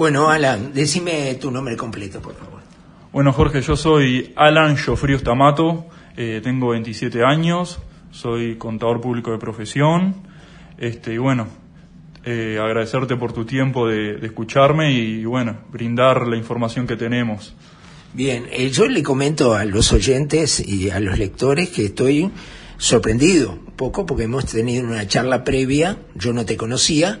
Bueno, Alan, decime tu nombre completo, por favor. Bueno, Jorge, yo soy Alan Jofrío Stamato, eh, tengo 27 años, soy contador público de profesión, este, y bueno, eh, agradecerte por tu tiempo de, de, escucharme y, bueno, brindar la información que tenemos. Bien, eh, yo le comento a los oyentes y a los lectores que estoy sorprendido un poco porque hemos tenido una charla previa, yo no te conocía,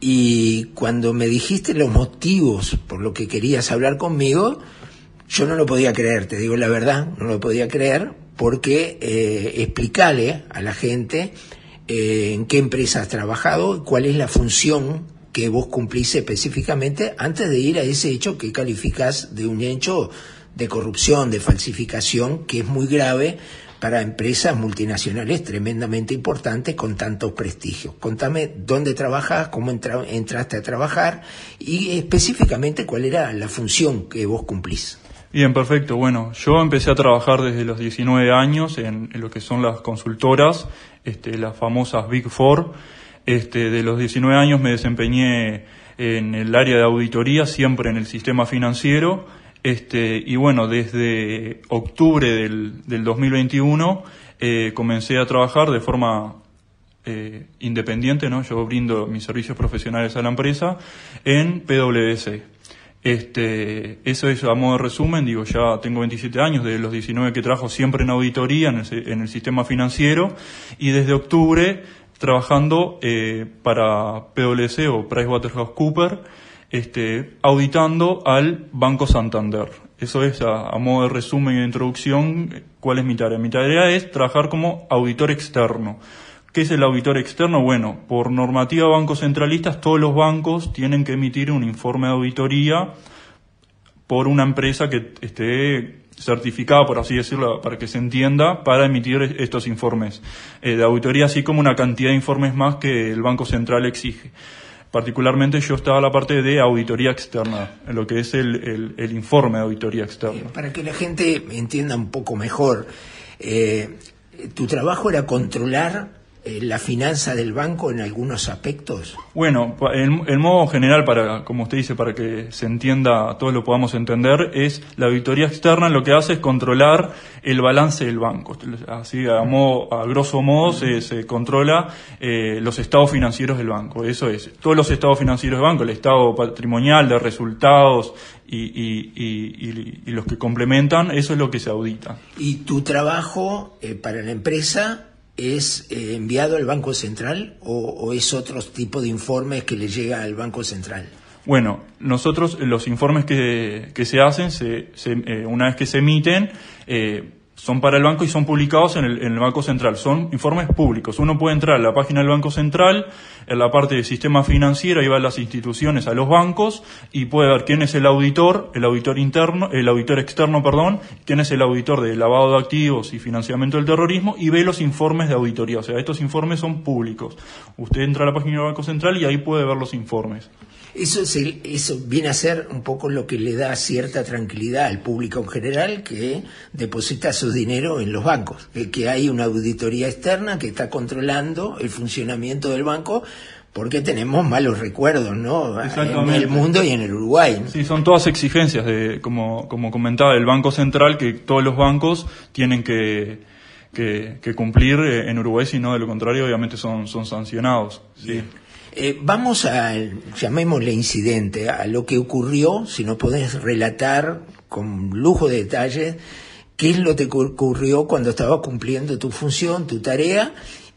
y cuando me dijiste los motivos por lo que querías hablar conmigo, yo no lo podía creer, te digo la verdad, no lo podía creer, porque eh, a la gente eh, en qué empresa has trabajado cuál es la función que vos cumplís específicamente antes de ir a ese hecho que calificás de un hecho de corrupción, de falsificación, que es muy grave para empresas multinacionales tremendamente importantes con tantos prestigios. Contame dónde trabajas, cómo entra, entraste a trabajar y específicamente cuál era la función que vos cumplís. Bien, perfecto. Bueno, yo empecé a trabajar desde los 19 años en, en lo que son las consultoras, este, las famosas Big Four. Este, de los 19 años me desempeñé en el área de auditoría, siempre en el sistema financiero. Este, y bueno, desde octubre del, del 2021 eh, comencé a trabajar de forma eh, independiente, ¿no? Yo brindo mis servicios profesionales a la empresa en PwC. Este, eso es a modo de resumen, digo, ya tengo 27 años, de los 19 que trabajo siempre en auditoría, en el, sistema financiero, y desde octubre trabajando eh, para PwC o PricewaterhouseCoopers, este, auditando al Banco Santander. Eso es a, modo de resumen y de introducción, ¿cuál es mi tarea? Mi tarea es trabajar como auditor externo. ¿Qué es el auditor externo? Bueno, por normativa bancos centralistas, todos los bancos tienen que emitir un informe de auditoría por una empresa que esté certificada, por así decirlo, para que se entienda, para emitir estos informes eh, de auditoría, así como una cantidad de informes más que el Banco Central exige. Particularmente yo estaba en la parte de auditoría externa, en lo que es el, el, informe de auditoría externa. Eh, para que la gente entienda un poco mejor, eh, tu trabajo era controlar la finanza del banco en algunos aspectos? Bueno, el, el, modo general, para, como usted dice, para que se entienda, todos lo podamos entender, es la auditoría externa lo que hace es controlar el balance del banco. Así, a, modo, a grosso modo, se, se controla eh, los estados financieros del banco. Eso es, todos los estados financieros del banco, el estado patrimonial, de resultados, y, y, y, y, los que complementan, eso es lo que se audita. ¿Y tu trabajo eh, para la empresa es eh, enviado al Banco Central o, es otro tipo de informes que le llega al Banco Central? Bueno, nosotros los informes que, que se hacen, se, se, eh, una vez que se emiten, eh, son para el banco y son publicados en el, Banco Central. Son informes públicos. Uno puede entrar a la página del Banco Central, en la parte de sistema financiero, ahí van las instituciones a los bancos y puede ver quién es el auditor, el auditor interno, el auditor externo, perdón, quién es el auditor de lavado de activos y financiamiento del terrorismo y ve los informes de auditoría. O sea, estos informes son públicos. Usted entra a la página del Banco Central y ahí puede ver los informes. Eso, es el, eso viene a ser un poco lo que le da cierta tranquilidad al público en general que deposita su dinero en los bancos, que, que hay una auditoría externa que está controlando el funcionamiento del banco porque tenemos malos recuerdos, ¿no? En el mundo y en el Uruguay. Sí, son todas exigencias de, como, como comentaba, el Banco Central, que todos los bancos tienen que, que, que cumplir en Uruguay, si no, de lo contrario, obviamente son, son sancionados. Sí. Bien. Eh, vamos a, llamémosle incidente, a lo que ocurrió, si no podés relatar con lujo de detalles, qué es lo que ocurrió cuando estaba cumpliendo tu función, tu tarea,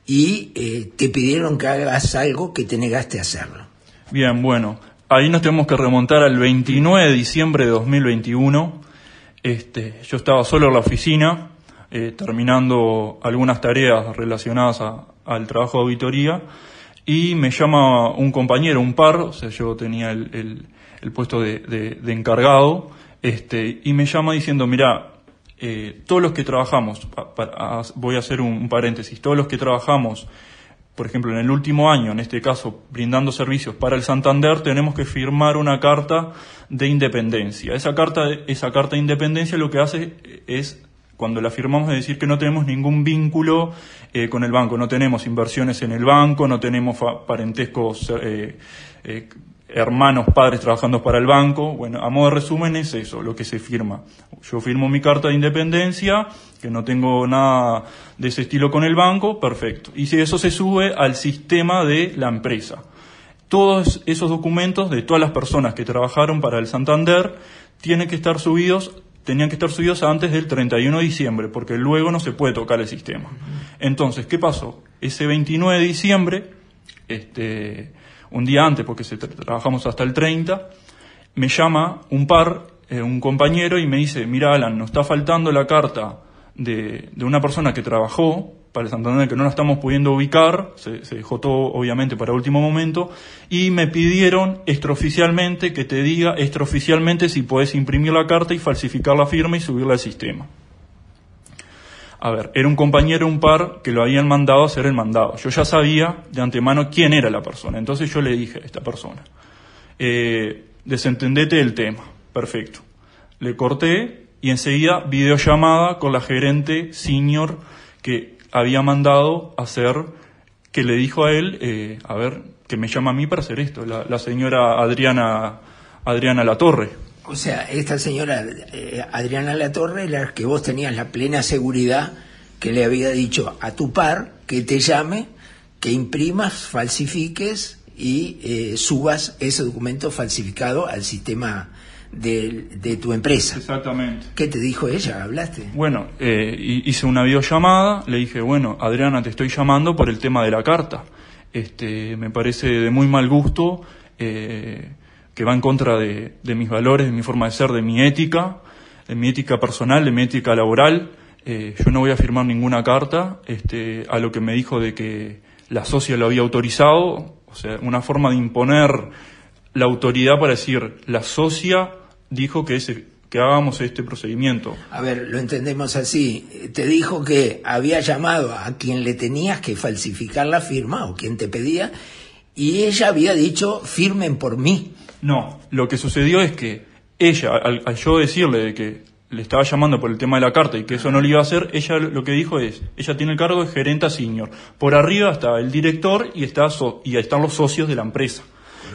y eh, te pidieron que hagas algo que te negaste a hacerlo. Bien, bueno, ahí nos tenemos que remontar al 29 de diciembre de 2021. Este, yo estaba solo en la oficina, eh, terminando algunas tareas relacionadas a, al trabajo de auditoría y me llama un compañero, un par, o sea, yo tenía el, el, puesto de, de, encargado, este, y me llama diciendo, mira, eh, todos los que trabajamos, voy a hacer un, un, paréntesis, todos los que trabajamos, por ejemplo, en el último año, en este caso, brindando servicios para el Santander, tenemos que firmar una carta de independencia. Esa carta, esa carta de independencia lo que hace es cuando la firmamos es decir que no tenemos ningún vínculo eh, con el banco, no tenemos inversiones en el banco, no tenemos parentescos eh, eh, hermanos, padres trabajando para el banco. Bueno, a modo de resumen es eso, lo que se firma. Yo firmo mi carta de independencia, que no tengo nada de ese estilo con el banco, perfecto. Y si eso se sube al sistema de la empresa. Todos esos documentos de todas las personas que trabajaron para el Santander tienen que estar subidos tenían que estar subidos antes del 31 de diciembre, porque luego no se puede tocar el sistema. Entonces, ¿qué pasó? Ese 29 de diciembre, este, un día antes, porque trabajamos hasta el 30, me llama un par, eh, un compañero, y me dice, mira Alan, nos está faltando la carta de, de una persona que trabajó para el Santander que no la estamos pudiendo ubicar, se, dejó todo obviamente para último momento, y me pidieron extraoficialmente que te diga extraoficialmente si puedes imprimir la carta y falsificar la firma y subirla al sistema. A ver, era un compañero, un par, que lo habían mandado a hacer el mandado. Yo ya sabía de antemano quién era la persona, entonces yo le dije a esta persona, eh, desentendete del tema, perfecto. Le corté y enseguida videollamada con la gerente senior que había mandado hacer, que le dijo a él, eh, a ver, que me llama a mí para hacer esto, la, señora Adriana, Adriana Latorre. O sea, esta señora eh, Adriana Latorre, la que vos tenías la plena seguridad que le había dicho a tu par que te llame, que imprimas, falsifiques y eh, subas ese documento falsificado al sistema de, tu empresa. Exactamente. ¿Qué te dijo ella? ¿Hablaste? Bueno, eh, hice una videollamada, le dije, bueno, Adriana, te estoy llamando por el tema de la carta. Este, me parece de muy mal gusto, eh, que va en contra de, mis valores, de mi forma de ser, de mi ética, de mi ética personal, de mi ética laboral. Eh, yo no voy a firmar ninguna carta este, a lo que me dijo de que la socia lo había autorizado, o sea, una forma de imponer la autoridad para decir, la socia dijo que, ese, que hagamos este procedimiento. A ver, lo entendemos así. Te dijo que había llamado a quien le tenías que falsificar la firma o quien te pedía y ella había dicho firmen por mí. No, lo que sucedió es que ella, al, yo decirle de que le estaba llamando por el tema de la carta y que eso no le iba a hacer, ella lo que dijo es, ella tiene el cargo de gerenta senior. Por arriba está el director y, está y están los socios de la empresa.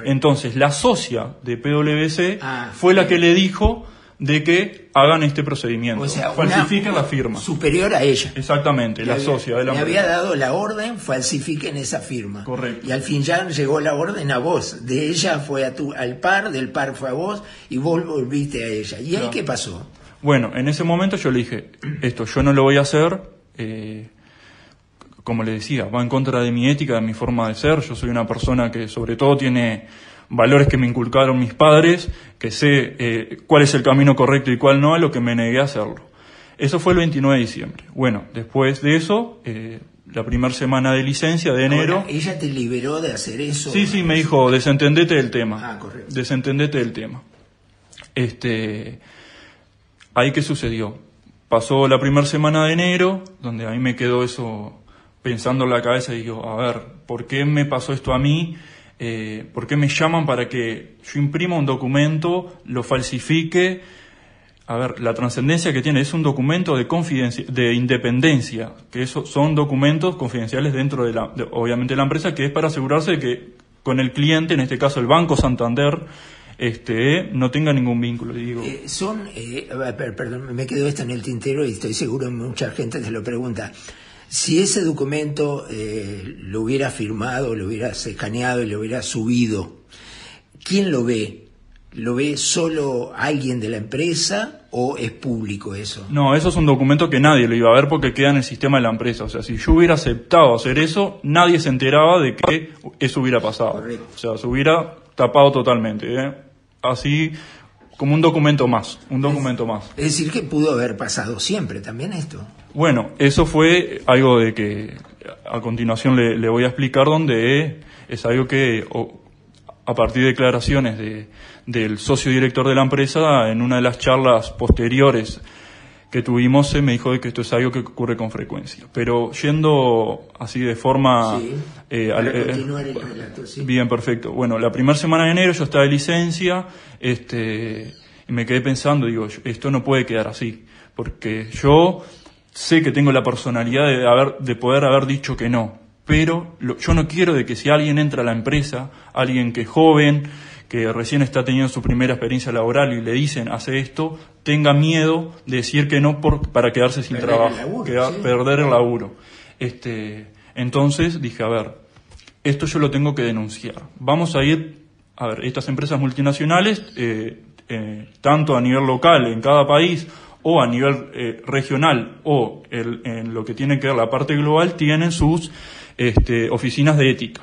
Entonces, la socia de PwC ah, fue la que le dijo de que hagan este procedimiento. O sea, falsifiquen la firma. Superior a ella. Exactamente, la socia de la Le había dado la orden, falsifiquen esa firma. Correcto. Y al fin ya llegó la orden a vos. De ella fue a tu, al par, del par fue a vos, y vos volviste a ella. ¿Y ahí qué pasó? Bueno, en ese momento yo le dije, esto yo no lo voy a hacer, eh, como le decía, va en contra de mi ética, de mi forma de ser. Yo soy una persona que sobre todo tiene valores que me inculcaron mis padres, que sé eh, cuál es el camino correcto y cuál no, a lo que me negué a hacerlo. Eso fue el 29 de diciembre. Bueno, después de eso, eh, la primera semana de licencia de enero... ¿Ella te liberó de hacer eso? Sí, sí, me dijo, desentendete del tema. Ah, correcto. Desentendete del tema. Este, ahí qué sucedió. Pasó la primera semana de enero, donde a mí me quedó eso pensando en la cabeza digo, a ver, ¿por qué me pasó esto a mí? Eh, ¿Por qué me llaman para que yo imprima un documento, lo falsifique? A ver, la trascendencia que tiene es un documento de, confidencia, de independencia, que eso son documentos confidenciales dentro de la, obviamente, la empresa, que es para asegurarse de que con el cliente, en este caso el Banco Santander, este, no tenga ningún vínculo. Digo. Eh, son, eh, perdón, me quedo esto en el tintero y estoy seguro mucha gente te lo pregunta. Si ese documento eh, lo hubiera firmado, lo hubiera escaneado y lo hubiera subido, ¿quién lo ve? ¿Lo ve solo alguien de la empresa o es público eso? No, eso es un documento que nadie lo iba a ver porque queda en el sistema de la empresa. O sea, si yo hubiera aceptado hacer eso, nadie se enteraba de que eso hubiera pasado. O sea, se hubiera tapado totalmente. ¿eh? Así como un documento más, un documento más. Es decir, que pudo haber pasado siempre también esto. Bueno, eso fue algo de que a continuación le, voy a explicar donde es algo que a partir de declaraciones de, del socio director de la empresa en una de las charlas posteriores que tuvimos se me dijo de que esto es algo que ocurre con frecuencia. Pero yendo así de forma... Sí, eh, eh, Bien, perfecto. Bueno, la primera semana de enero yo estaba de licencia este, y me quedé pensando, digo, esto no puede quedar así, porque yo sé que tengo la personalidad de, haber, de poder haber dicho que no, pero yo no quiero de que si alguien entra a la empresa, alguien que es joven, que recién está teniendo su primera experiencia laboral y le dicen hace esto, tenga miedo de decir que no por, para quedarse sin trabajo, perder el laburo. Este, entonces dije, a ver, esto yo lo tengo que denunciar. Vamos a ir, a ver, estas empresas multinacionales, eh, eh, tanto a nivel local en cada país o a nivel eh, regional o en lo que tiene que ver la parte global, tienen sus este, oficinas de ética.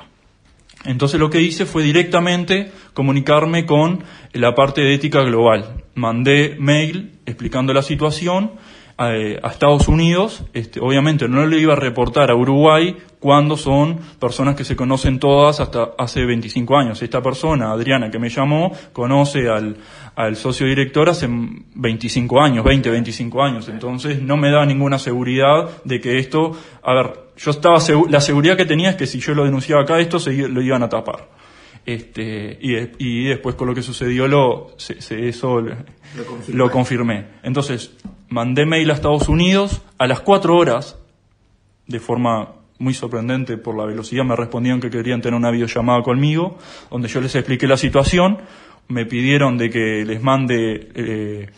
Entonces lo que hice fue directamente comunicarme con la parte de ética global. Mandé mail explicando la situación a, Estados Unidos, este, obviamente no le iba a reportar a Uruguay cuando son personas que se conocen todas hasta hace 25 años. Esta persona, Adriana, que me llamó, conoce al, al socio director hace 25 años, 20, 25 años. Entonces no me da ninguna seguridad de que esto, a ver, yo estaba, la seguridad que tenía es que si yo lo denunciaba acá, esto se, lo iban a tapar. Este, y, y después con lo que sucedió lo, eso lo confirmé. Entonces, mandé mail a Estados Unidos, a las cuatro horas, de forma muy sorprendente por la velocidad, me respondieron que querían tener una videollamada conmigo, donde yo les expliqué la situación, me pidieron de que les mande, eh,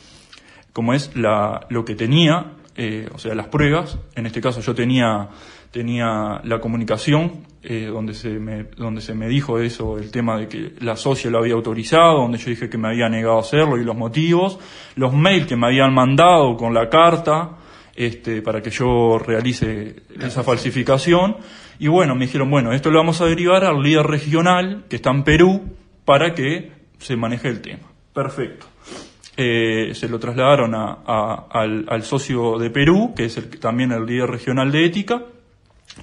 como es, la, lo que tenía, eh, o sea, las pruebas, en este caso yo tenía, tenía la comunicación, eh, donde, se me, donde se me dijo eso, el tema de que la socia lo había autorizado, donde yo dije que me había negado a hacerlo y los motivos, los mails que me habían mandado con la carta, este, para que yo realice esa falsificación. Y bueno, me dijeron, bueno, esto lo vamos a derivar al líder regional que está en Perú para que se maneje el tema. Perfecto. Eh, se lo trasladaron a, al, al, socio de Perú, que es el, también el líder regional de ética,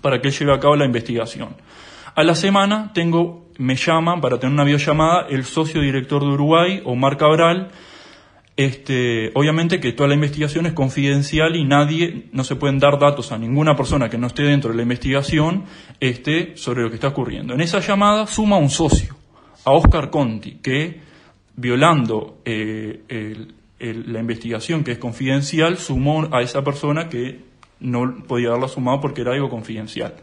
para que él lleve a cabo la investigación. A la semana tengo, me llaman para tener una videollamada el socio director de Uruguay, Omar Cabral, este, obviamente que toda la investigación es confidencial y nadie, no se pueden dar datos a ninguna persona que no esté dentro de la investigación este, sobre lo que está ocurriendo. En esa llamada suma un socio, a Oscar Conti, que violando eh, la investigación que es confidencial, sumó a esa persona que no podía haberla sumado porque era algo confidencial.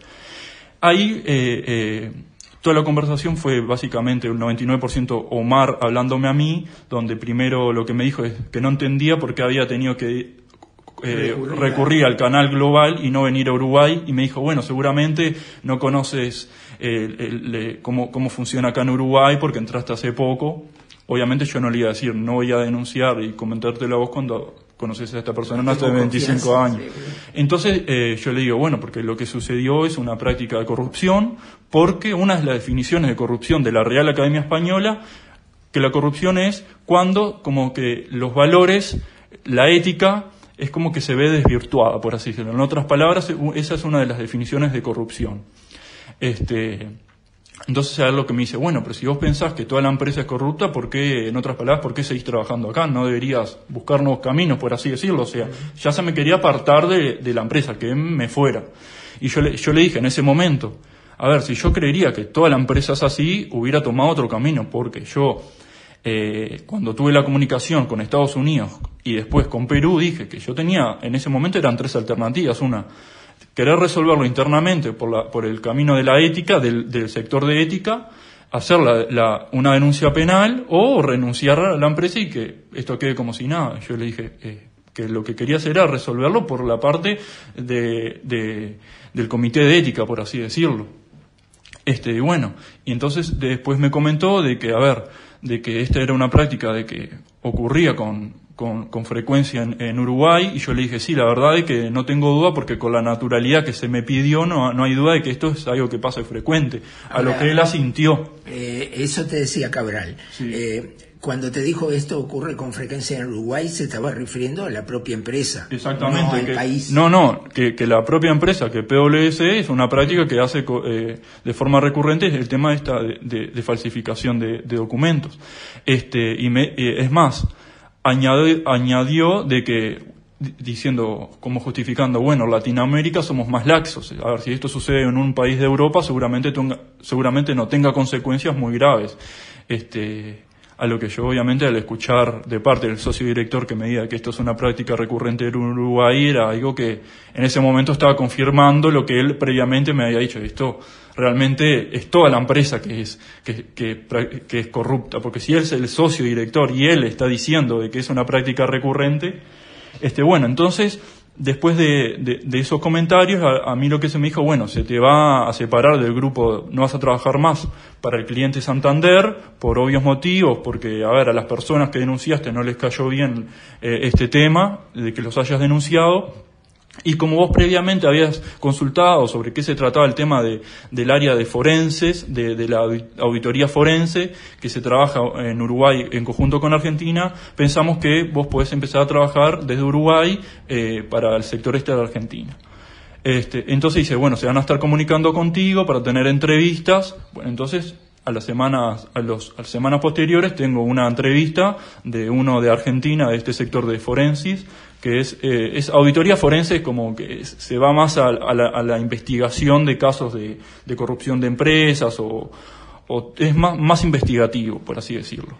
Ahí eh, eh, Toda la conversación fue básicamente un 99% Omar hablándome a mí, donde primero lo que me dijo es que no entendía por qué había tenido que eh, recurrir al canal global y no venir a Uruguay y me dijo, bueno, seguramente no conoces cómo, cómo funciona acá en Uruguay porque entraste hace poco. Obviamente yo no le iba a decir, no voy a denunciar y comentarte la voz cuando conoces a esta persona no hace 25 años. Entonces eh, yo le digo, bueno, porque lo que sucedió es una práctica de corrupción, porque una de las definiciones de corrupción de la Real Academia Española, que la corrupción es cuando como que los valores, la ética, es como que se ve desvirtuada, por así decirlo. En otras palabras, esa es una de las definiciones de corrupción. Este, entonces es lo que me dice, bueno, pero si vos pensás que toda la empresa es corrupta, ¿por qué, en otras palabras, por qué seguís trabajando acá? No deberías buscar nuevos caminos, por así decirlo. O sea, ya se me quería apartar de, la empresa, que me fuera. Y yo le, yo le dije en ese momento, a ver, si yo creería que toda la empresa es así, hubiera tomado otro camino, porque yo, eh, cuando tuve la comunicación con Estados Unidos y después con Perú, dije que yo tenía, en ese momento eran tres alternativas. Una, querer resolverlo internamente por, la, por el camino de la ética, del, sector de ética, hacer la, una denuncia penal o renunciar a la empresa y que esto quede como si nada. Yo le dije eh, que lo que quería hacer era resolverlo por la parte de, del comité de ética, por así decirlo. Este, y bueno, y entonces después me comentó de que, a ver, de que esta era una práctica de que ocurría con, con, frecuencia en, Uruguay y yo le dije, sí, la verdad es que no tengo duda porque con la naturalidad que se me pidió no, no hay duda de que esto es algo que pasa frecuente, a lo que él asintió. Eh, eso te decía Cabral. Eh, cuando te dijo esto ocurre con frecuencia en Uruguay, se estaba refiriendo a la propia empresa. Exactamente. No al país. No, no, que, la propia empresa, que PwC es una práctica que hace eh, de forma recurrente el tema esta de, falsificación de, documentos. Este, y me, es más, añadió, de que diciendo, como justificando, bueno, Latinoamérica somos más laxos. A ver, si esto sucede en un país de Europa, seguramente, seguramente no tenga consecuencias muy graves. Este, a lo que yo obviamente al escuchar de parte del socio director que me diga que esto es una práctica recurrente en Uruguay era algo que en ese momento estaba confirmando lo que él previamente me había dicho. Esto realmente es toda la empresa que es, que, es corrupta, porque si él es el socio director y él está diciendo de que es una práctica recurrente, este, bueno, entonces después de, esos comentarios, a, mí lo que se me dijo, bueno, se te va a separar del grupo, no vas a trabajar más para el cliente Santander, por obvios motivos, porque, a ver, a las personas que denunciaste no les cayó bien eh, este tema, de que los hayas denunciado, y como vos previamente habías consultado sobre qué se trataba el tema de, del área de forenses, de, la auditoría forense, que se trabaja en Uruguay en conjunto con Argentina, pensamos que vos podés empezar a trabajar desde Uruguay eh, para el sector este de Argentina. Este, entonces dice, bueno, se van a estar comunicando contigo para tener entrevistas. Bueno, entonces a las semanas, a, los, a semanas posteriores tengo una entrevista de uno de Argentina, de este sector de forensis, que es, eh, es auditoría forense, como que se va más a, la, investigación de casos de, corrupción de empresas o, es más, más investigativo, por así decirlo.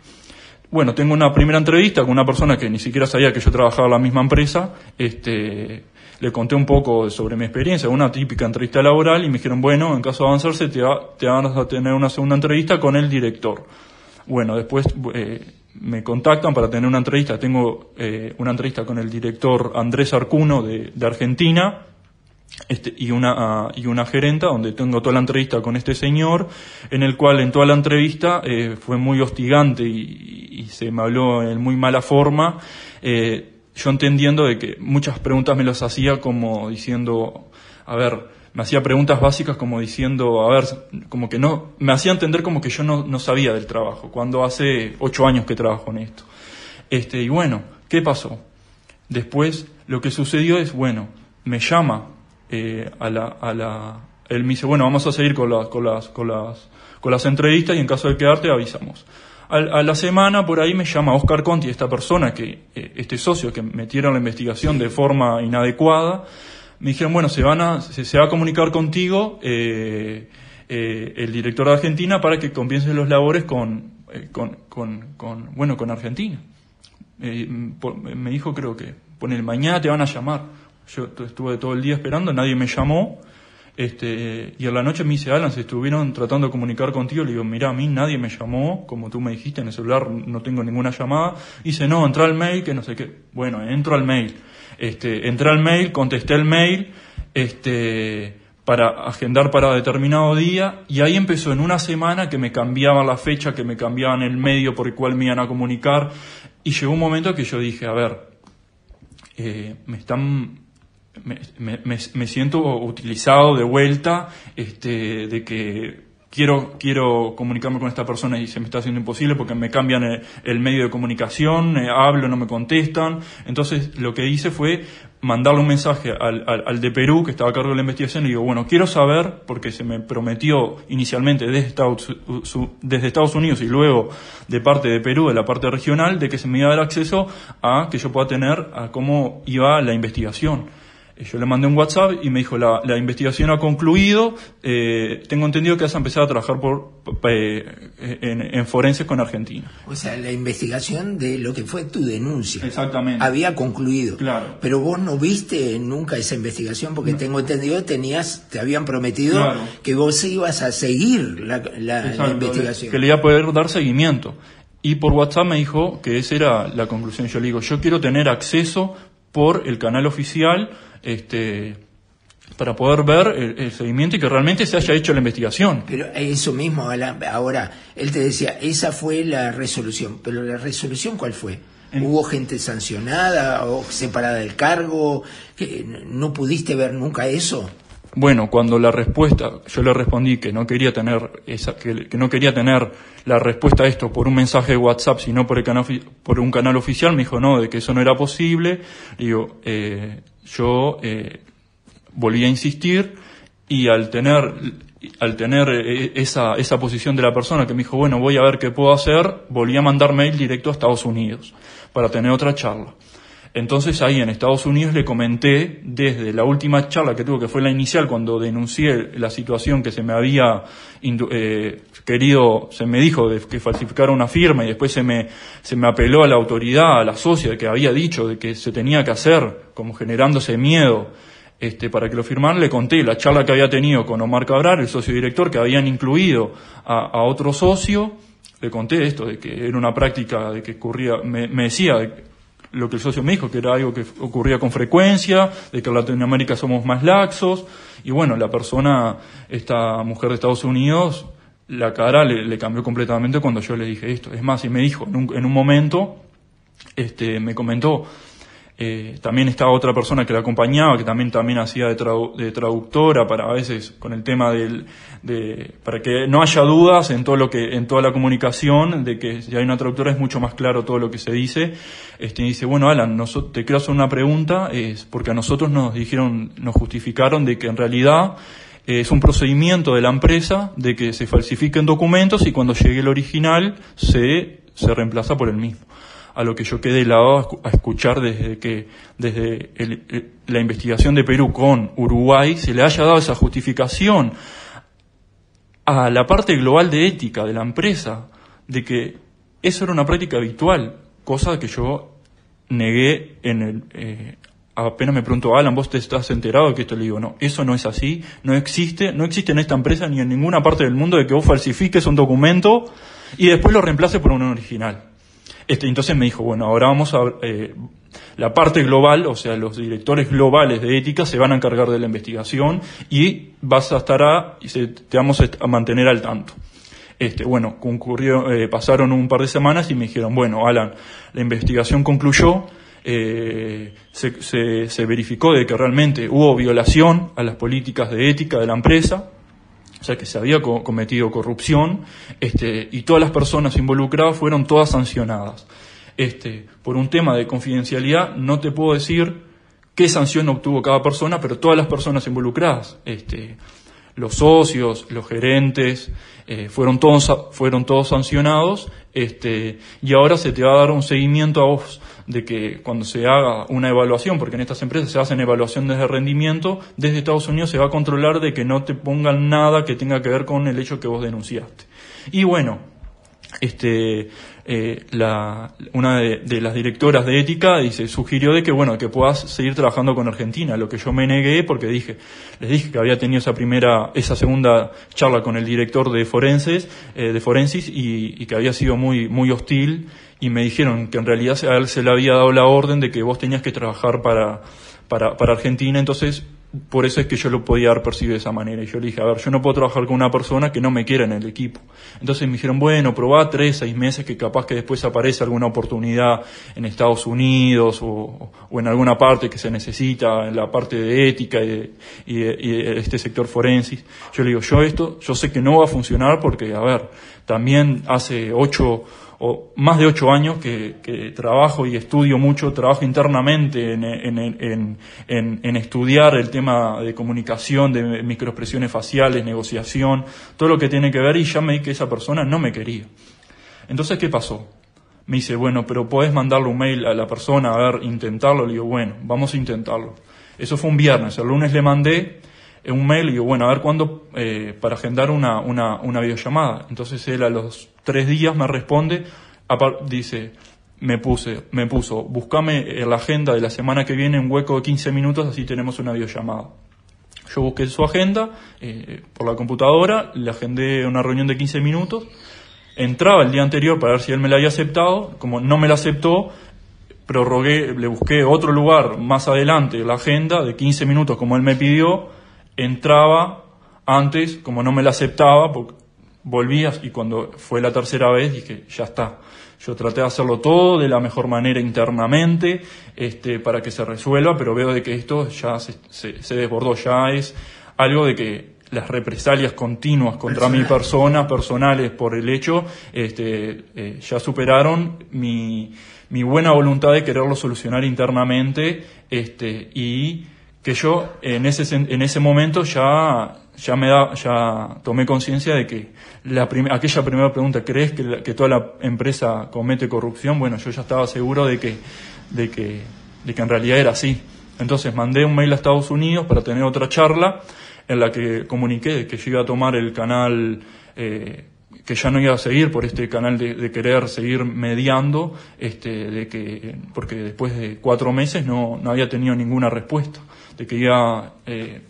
Bueno, tengo una primera entrevista con una persona que ni siquiera sabía que yo trabajaba en la misma empresa. Este, le conté un poco sobre mi experiencia, una típica entrevista laboral, y me dijeron, bueno, en caso de avanzarse, te, van a tener una segunda entrevista con el director. Bueno, después eh, me contactan para tener una entrevista. Tengo eh, una entrevista con el director Andrés Arcuno de, Argentina este, y, una, y una gerenta donde tengo toda la entrevista con este señor, en el cual en toda la entrevista eh, fue muy hostigante y, se me habló en muy mala forma. Eh, yo entendiendo de que muchas preguntas me las hacía como diciendo, a ver, me hacía preguntas básicas como diciendo, a ver, como que no, me hacía entender como que yo no, no sabía del trabajo, cuando hace ocho años que trabajo en esto. Este, y bueno, ¿qué pasó? Después lo que sucedió es, bueno, me llama eh, a, la, a la, él me dice, bueno, vamos a seguir con las, con las, con las, con las entrevistas y en caso de quedarte avisamos. A, la semana por ahí me llama Oscar Conti, esta persona que, eh, este socio que metieron la investigación de forma inadecuada, me dijeron, bueno, se, van a, se, va a comunicar contigo eh, eh, el director de Argentina para que comiences los labores con, eh, con, bueno, con Argentina. me dijo, creo que, el mañana te van a llamar. Yo estuve todo el día esperando, nadie me llamó. Este, y a la noche me dice, Alan, se estuvieron tratando de comunicar contigo. Le digo, mira, a mí nadie me llamó, como tú me dijiste, en el celular no tengo ninguna llamada. dice, no, entra al mail, que no sé qué. Bueno, entro al mail. Este, entré al mail, contesté el mail, este, para agendar para determinado día, y ahí empezó en una semana que me cambiaban la fecha, que me cambiaban el medio por el cual me iban a comunicar, y llegó un momento que yo dije, a ver, eh, me están me, me, siento utilizado de vuelta, este, de que quiero, quiero comunicarme con esta persona y se me está haciendo imposible porque me cambian el, medio de comunicación, eh, hablo, no me contestan. Entonces lo que hice fue mandarle un mensaje al, al, de Perú que estaba a cargo de la investigación y digo, bueno, quiero saber, porque se me prometió inicialmente desde Estados, desde Estados Unidos y luego de parte de Perú, de la parte regional, de que se me iba a dar acceso a que yo pueda tener a cómo iba la investigación. Yo le mandé un WhatsApp y me dijo, la, la investigación ha concluido, eh, tengo entendido que vas a empezar a trabajar por, eh, en, en, forenses con Argentina. O sea, la investigación de lo que fue tu denuncia. Exactamente. Había concluido. Claro. Pero vos no viste nunca esa investigación porque tengo entendido tenías, te habían prometido que vos ibas a seguir la, la, investigación. Que le iba a poder dar seguimiento. Y por WhatsApp me dijo que esa era la conclusión. Yo le digo, yo quiero tener acceso por el canal oficial este, para poder ver el, seguimiento y que realmente se haya hecho la investigación. Pero eso mismo, ahora, él te decía, esa fue la resolución, pero la resolución ¿cuál fue? ¿Hubo gente sancionada o separada del cargo? que ¿No pudiste ver nunca eso? Bueno, cuando la respuesta, yo le respondí que no quería tener esa, que, no quería tener la respuesta a esto por un mensaje de WhatsApp, sino por, el canal, por un canal oficial, me dijo no, de que eso no era posible. Digo, eh, yo eh, volví a insistir y al tener, al tener eh, esa, esa posición de la persona que me dijo, bueno, voy a ver qué puedo hacer, volví a mandar mail directo a Estados Unidos para tener otra charla. Entonces ahí en Estados Unidos le comenté desde la última charla que tuve, que fue la inicial, cuando denuncié la situación que se me había eh, querido, se me dijo de que falsificara una firma y después se me, se me apeló a la autoridad, a la socia que había dicho de que se tenía que hacer, como generándose miedo este, para que lo firmaran, le conté la charla que había tenido con Omar Cabral, el socio director, que habían incluido a, otro socio, le conté esto, de que era una práctica de que ocurría, me, me decía lo que el socio me dijo, que era algo que ocurría con frecuencia, de que en Latinoamérica somos más laxos, y bueno, la persona, esta mujer de Estados Unidos, la cara le, cambió completamente cuando yo le dije esto. Es más, y me dijo en un, en un momento, este, me comentó, eh, también estaba otra persona que la acompañaba, que también, también hacía de, de traductora para a veces con el tema del, de, para que no haya dudas en todo lo que, en toda la comunicación, de que si hay una traductora es mucho más claro todo lo que se dice. Este, dice, bueno, Alan, te quiero hacer una pregunta, es porque a nosotros nos dijeron, nos justificaron de que en realidad eh, es un procedimiento de la empresa de que se falsifiquen documentos y cuando llegue el original se, se reemplaza por el mismo a lo que yo quedé helado a escuchar desde que desde la investigación de Perú con Uruguay se le haya dado esa justificación a la parte global de ética de la empresa de que eso era una práctica habitual, cosa que yo negué en el eh, apenas me preguntó Alan, vos te estás enterado de que esto le digo, no, eso no es así, no existe, no existe en esta empresa ni en ninguna parte del mundo de que vos falsifiques un documento y después lo reemplaces por un original. Este, entonces me dijo, bueno, ahora vamos a... Eh, la parte global, o sea, los directores globales de ética se van a encargar de la investigación y vas a estar a, y te vamos a mantener al tanto. Este, bueno, concurrió, eh, pasaron un par de semanas y me dijeron, bueno, Alan, la investigación concluyó, eh, se, se, se verificó de que realmente hubo violación a las políticas de ética de la empresa, o sea que se había cometido corrupción, este, y todas las personas involucradas fueron todas sancionadas. Este, por un tema de confidencialidad, no te puedo decir qué sanción obtuvo cada persona, pero todas las personas involucradas, este, los socios, los gerentes, eh, fueron, todos, fueron todos sancionados, este, y ahora se te va a dar un seguimiento a vos de que cuando se haga una evaluación, porque en estas empresas se hacen evaluaciones de rendimiento, desde Estados Unidos se va a controlar de que no te pongan nada que tenga que ver con el hecho que vos denunciaste. Y bueno, este, eh, la, una de, las directoras de ética dice, sugirió de que bueno, que puedas seguir trabajando con Argentina, lo que yo me negué porque dije, les dije que había tenido esa primera, esa segunda charla con el director de forenses, eh, de forensis y, y, que había sido muy, muy hostil y me dijeron que en realidad a él se le había dado la orden de que vos tenías que trabajar para, para, para Argentina, entonces por eso es que yo lo podía haber percibido de esa manera. Y yo le dije, a ver, yo no puedo trabajar con una persona que no me quiera en el equipo. Entonces me dijeron, bueno, probá tres, seis meses que capaz que después aparece alguna oportunidad en Estados Unidos o, o en alguna parte que se necesita, en la parte de ética y, y, y este sector forensis. Yo le digo, yo esto, yo sé que no va a funcionar porque, a ver, también hace ocho o más de ocho años que, trabajo y estudio mucho, trabajo internamente en, en, en, en, estudiar el tema de comunicación, de microexpresiones faciales, negociación, todo lo que tiene que ver y ya me di que esa persona no me quería. Entonces, ¿qué pasó? Me dice, bueno, pero podés mandarle un mail a la persona, a ver, intentarlo. Le digo, bueno, vamos a intentarlo. Eso fue un viernes. El lunes le mandé un mail y digo, bueno, a ver cuándo, eh, para agendar una, una, una videollamada. Entonces él a los tres días me responde, dice, me puse, me puso, buscame en la agenda de la semana que viene un hueco de 15 minutos, así tenemos una videollamada. Yo busqué su agenda eh, por la computadora, le agendé una reunión de 15 minutos, entraba el día anterior para ver si él me la había aceptado, como no me la aceptó, prorrogué, le busqué otro lugar más adelante la agenda de 15 minutos como él me pidió, entraba antes, como no me la aceptaba, volvías y cuando fue la tercera vez dije, ya está. Yo traté de hacerlo todo de la mejor manera internamente, este, para que se resuelva, pero veo de que esto ya se, se, desbordó, ya es algo de que las represalias continuas contra mi persona, personales por el hecho, este, eh, ya superaron mi, mi buena voluntad de quererlo solucionar internamente, este, y que yo en ese, en ese momento ya, ya me da, ya tomé conciencia de que la aquella primera pregunta, ¿crees que, que toda la empresa comete corrupción? Bueno, yo ya estaba seguro de que, de que, de que en realidad era así. Entonces mandé un mail a Estados Unidos para tener otra charla en la que comuniqué que yo iba a tomar el canal, eh, que ya no iba a seguir por este canal de, querer seguir mediando, este, de que, porque después de cuatro meses no, había tenido ninguna respuesta, de que iba eh,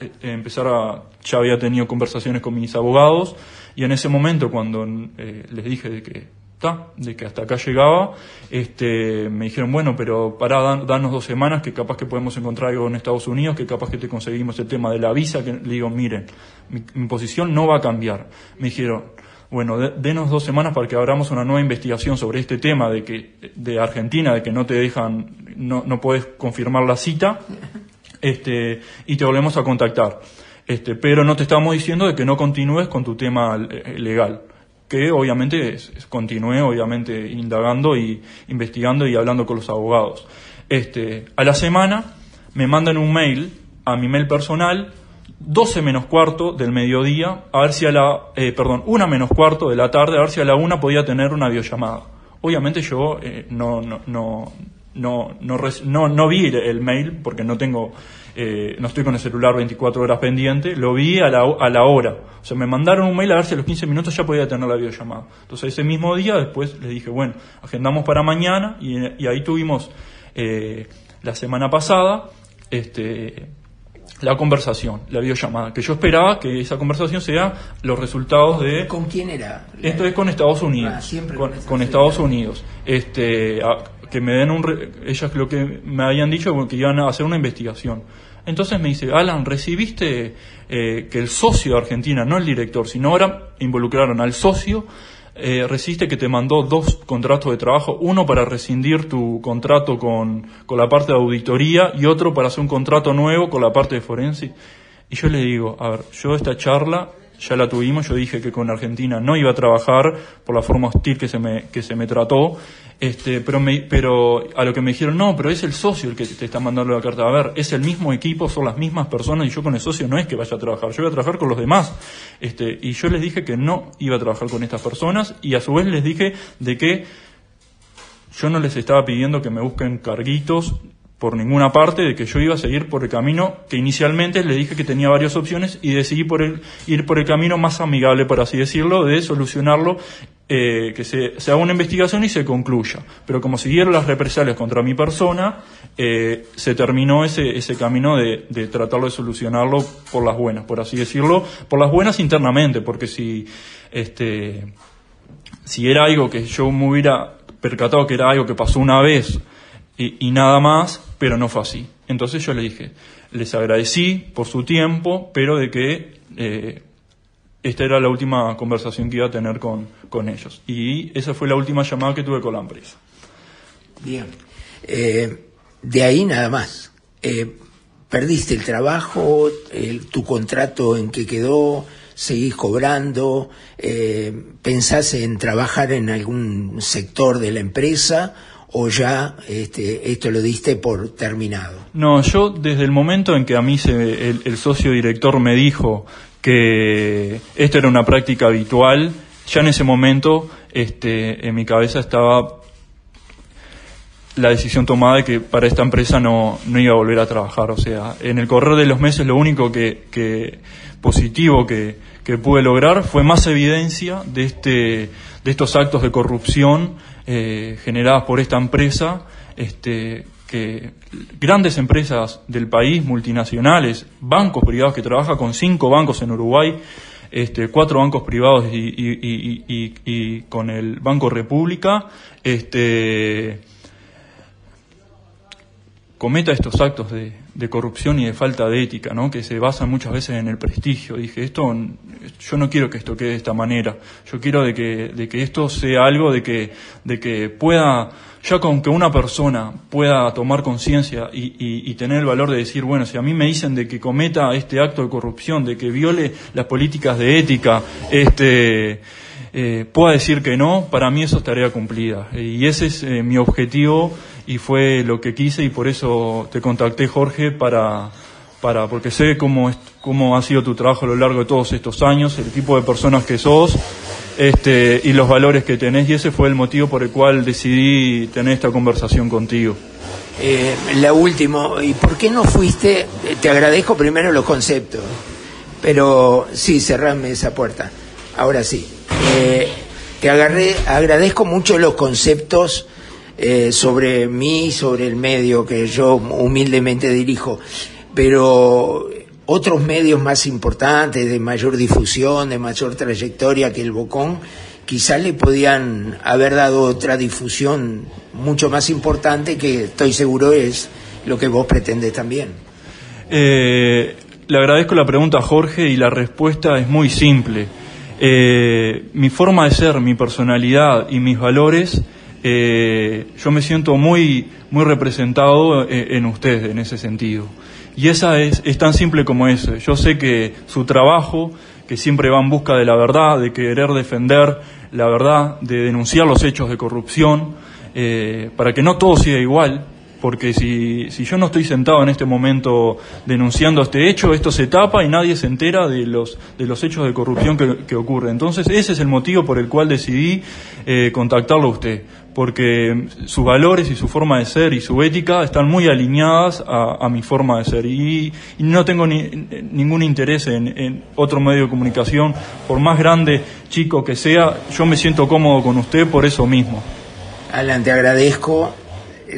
eh empezar a, ya había tenido conversaciones con mis abogados y en ese momento cuando eh, les dije de que de que hasta acá llegaba, este, me dijeron, bueno, pero para darnos dos semanas, que capaz que podemos encontrar algo en Estados Unidos, que capaz que te conseguimos el tema de la visa, que le digo, miren, mi, posición no va a cambiar. Me dijeron, bueno, denos dos semanas para que abramos una nueva investigación sobre este tema de que de Argentina, de que no te dejan, no, no puedes confirmar la cita, este, y te volvemos a contactar. Este, pero no te estamos diciendo de que no continúes con tu tema eh, legal que obviamente continúe obviamente indagando y investigando y hablando con los abogados. Este, a la semana me mandan un mail a mi mail personal 12 menos cuarto del mediodía, a ver si a la, eh, perdón, una menos cuarto de la tarde, a ver si a la una podía tener una videollamada. Obviamente yo eh, no, no, no, no, no, no, vi el mail porque no tengo eh, no estoy con el celular 24 horas pendiente, lo vi a la, a la hora. O sea, me mandaron un mail a ver si a los 15 minutos ya podía tener la videollamada. Entonces ese mismo día después les dije, bueno, agendamos para mañana y, ahí tuvimos eh, la semana pasada este, la conversación, la videollamada, que yo esperaba que esa conversación sea los resultados de... ¿Con quién era? Esto es con Estados Unidos. Ah, siempre con, Estados Unidos. Este, que me den un... ellas lo que me habían dicho que iban a hacer una investigación. Entonces me dice, Alan, ¿recibiste eh, que el socio de Argentina, no el director, sino ahora involucraron al socio, eh, recibiste que te mandó dos contratos de trabajo, uno para rescindir tu contrato con, con la parte de auditoría y otro para hacer un contrato nuevo con la parte de forense? Y yo le digo, a ver, yo esta charla ya la tuvimos, yo dije que con Argentina no iba a trabajar por la forma hostil que se me, que se me trató, este, pero, me, pero a lo que me dijeron, no, pero es el socio el que te está mandando la carta. A ver, es el mismo equipo, son las mismas personas y yo con el socio no es que vaya a trabajar, yo voy a trabajar con los demás. Este, y yo les dije que no iba a trabajar con estas personas y a su vez les dije de que yo no les estaba pidiendo que me busquen carguitos por ninguna parte de que yo iba a seguir por el camino que inicialmente le dije que tenía varias opciones y decidí por el, ir por el camino más amigable, por así decirlo, de solucionarlo, eh, que se, haga una investigación y se concluya. Pero como siguieron las represalias contra mi persona, eh, se terminó ese, ese camino de, de tratarlo de solucionarlo por las buenas, por así decirlo, por las buenas internamente, porque si, este, si era algo que yo me hubiera percatado que era algo que pasó una vez, y, nada más, pero no fue así. Entonces yo le dije, les agradecí por su tiempo, pero de que eh, esta era la última conversación que iba a tener con, con, ellos. Y esa fue la última llamada que tuve con la empresa. Bien. Eh, de ahí nada más. Eh, perdiste el trabajo, tu contrato en que quedó, seguís cobrando, pensás en trabajar en algún sector de la empresa o ya este, esto lo diste por terminado? No, yo desde el momento en que a mí se, el, socio director me dijo que esto era una práctica habitual, ya en ese momento este, en mi cabeza estaba la decisión tomada de que para esta empresa no, no iba a volver a trabajar. O sea, en el correr de los meses lo único que, que positivo que, que pude lograr fue más evidencia de, este, de estos actos de corrupción eh, generadas por esta empresa, este, que grandes empresas del país, multinacionales, bancos privados que trabajan con cinco bancos en Uruguay, este, cuatro bancos privados y, con el Banco República, este, cometa estos actos de, de, corrupción y de falta de ética, ¿no? que se basan muchas veces en el prestigio. Dije, esto, yo no quiero que esto quede de esta manera. Yo quiero de que, de que esto sea algo de que, de que pueda, ya con que una persona pueda tomar conciencia y, y, tener el valor de decir, bueno, si a mí me dicen de que cometa este acto de corrupción, de que viole las políticas de ética, este, eh, pueda decir que no, para mí eso es tarea cumplida. Y ese es eh, mi objetivo y fue lo que quise y por eso te contacté Jorge para, para porque sé cómo, cómo ha sido tu trabajo a lo largo de todos estos años, el tipo de personas que sos este, y los valores que tenés, y ese fue el motivo por el cual decidí tener esta conversación contigo. Eh, la última, ¿y por qué no fuiste? Te agradezco primero los conceptos, pero sí, cerrame esa puerta. Ahora sí. Eh, te agarré, agradezco mucho los conceptos eh, sobre mí, sobre el medio que yo humildemente dirijo, pero otros medios más importantes, de mayor difusión, de mayor trayectoria que el Bocón, quizás le podían haber dado otra difusión mucho más importante que estoy seguro es lo que vos pretendés también. Eh, le agradezco la pregunta a Jorge y la respuesta es muy simple. Eh, mi forma de ser, mi personalidad y mis valores, eh, yo me siento muy, muy representado en usted en ese sentido. Y esa es, es tan simple como eso. Yo sé que su trabajo, que siempre va en busca de la verdad, de querer defender la verdad, de denunciar los hechos de corrupción, eh, para que no todo siga igual, porque si, si yo no estoy sentado en este momento denunciando este hecho, esto se tapa y nadie se entera de los, de los hechos de corrupción que, que ocurren. Entonces, ese es el motivo por el cual decidí eh, contactarlo a usted, porque sus valores y su forma de ser y su ética están muy alineadas a, mi forma de ser y, no tengo ni, ningún interés en, otro medio de comunicación, por más grande, chico que sea, yo me siento cómodo con usted por eso mismo. Alan, te agradezco.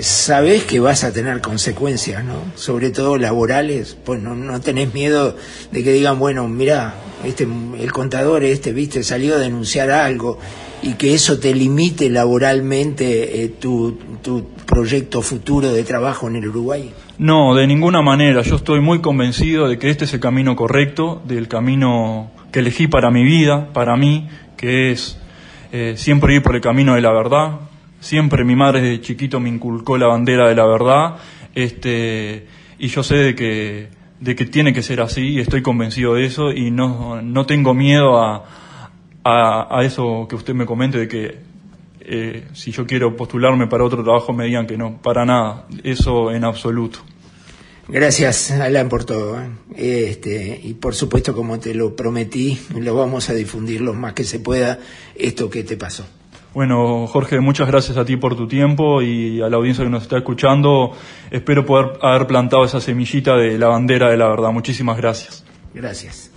Sabes que vas a tener consecuencias, ¿no? Sobre todo laborales. Pues no, no tenés miedo de que digan, bueno, mira, este, el contador este, viste, salió a denunciar algo y que eso te limite laboralmente eh, tu, tu proyecto futuro de trabajo en el Uruguay? No, de ninguna manera. Yo estoy muy convencido de que este es el camino correcto, del camino que elegí para mi vida, para mí, que es eh, siempre ir por el camino de la verdad. Siempre mi madre desde chiquito me inculcó la bandera de la verdad, este, y yo sé de que, de que tiene que ser así, y estoy convencido de eso, y no, no tengo miedo a, a, eso que usted me comente de que eh, si yo quiero postularme para otro trabajo me digan que no, para nada, eso en absoluto. Gracias, Alan, por todo. ¿eh? Este, y por supuesto, como te lo prometí, lo vamos a difundir lo más que se pueda, esto que te pasó. Bueno, Jorge, muchas gracias a ti por tu tiempo y a la audiencia que nos está escuchando. Espero poder haber plantado esa semillita de la bandera de la verdad. Muchísimas gracias. Gracias.